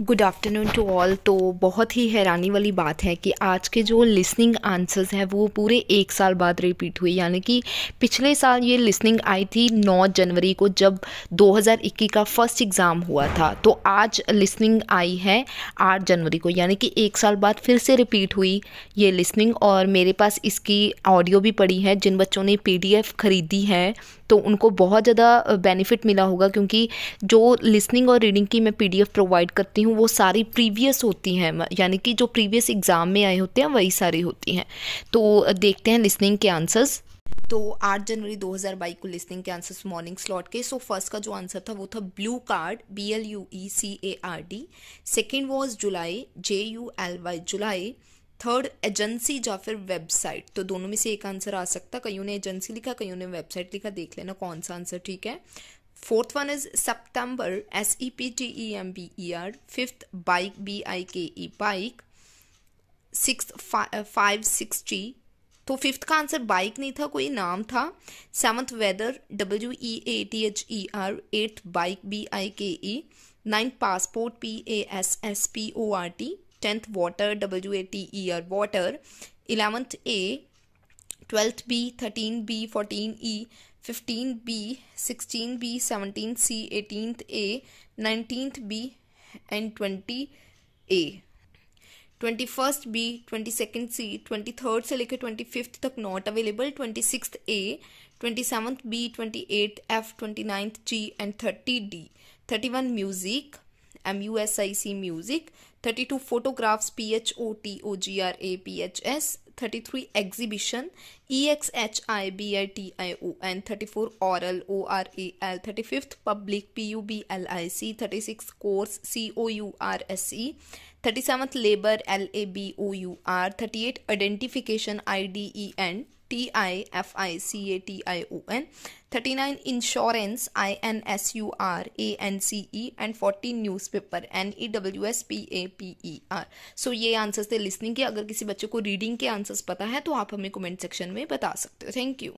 Good afternoon to all तो बहुत ही हैरानी वाली बात है कि आज के जो लिसनिंग आंसर्स हैं, वो पूरे एक साल बाद रिपीट हुई। यानी कि पिछले साल ये लिसनिंग आई थी 9 जनवरी को जब 2021 का फ़र्स्ट एग्ज़ाम हुआ था। तो आज लिसनिंग आई है 8 जनवरी को। यानी कि एक साल बाद फिर से रिपीट हुई ये लिसनिंग और मेरे पास इसकी ऑडियो भी पड़ी है। जिन बच्चों ने पीडीएफ ख़रीदी है तो उनको बहुत ज़्यादा बेनिफिट मिला होगा क्योंकि जो लिसनिंग और रीडिंग की मैं पीडीएफ प्रोवाइड करती हूँ, वो सारी प्रीवियस होती हैं। यानी कि जो प्रीवियस एग्ज़ाम में आए होते हैं, वही सारी होती हैं। तो देखते हैं लिसनिंग के आंसर्स तो 8 जनवरी 2022 को लिसनिंग के आंसर्स मॉर्निंग स्लॉट के। सो फ़र्स्ट का जो आंसर था, वो था blue card B L U E C A R D second was July J U L Y July third agency या फिर वेबसाइट तो दोनों में से एक आंसर आ सकता, कईयों ने एजेंसी लिखा, कईयों ने वेबसाइट लिखा, देख लेना कौन सा आंसर ठीक है। Fourth one is September S E P T E M B E R fifth bike B I K E bike six five six T तो फिफ्थ का आंसर बाइक नहीं था, कोई नाम था। Seventh weather W E A T H E R eighth bike B I K E ninth passport P A S S P O R T 10th water w a t e r, water 11th a 12th b 13th b 14th e 15th b 16th b 17th c 18th a 19th b, and 20 a. 21st B twenty second C twenty third से लेकर twenty fifth तक not available twenty six A twenty seventh B twenty eight F twenty ninth G and thirty D thirty one music M U S I C music 32 photographs PHOTOGRAPHS 33 exhibition exhibition and 34 oral oral 35th public public 36 course course 37th labor labour 38 identification iden E N T I F I C A T I O N 39 insurance, I N S U R, A N C E and 40 newspaper, N E W S P A P E R. So ये answers थे listening के। अगर किसी बच्चे को reading के answers पता है तो आप हमें कमेंट सेक्शन में बता सकते हो। Thank you